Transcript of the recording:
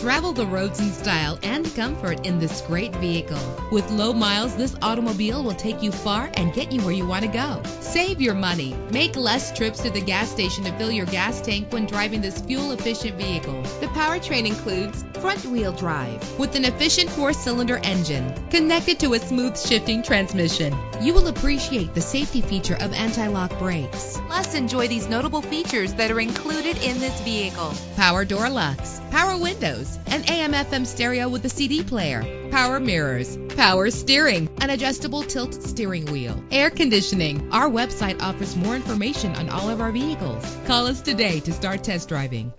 Travel the roads in style and comfort in this great vehicle. With low miles, this automobile will take you far and get you where you want to go. Save your money. Make less trips to the gas station to fill your gas tank when driving this fuel-efficient vehicle. The powertrain includes front-wheel drive with an efficient four-cylinder engine connected to a smooth shifting transmission. You will appreciate the safety feature of anti-lock brakes. Plus, enjoy these notable features that are included in this vehicle. Power door locks, power windows, an AM/FM stereo with a CD player, power mirrors, power steering, an adjustable tilt steering wheel, air conditioning. Our website offers more information on all of our vehicles. Call us today to start test driving.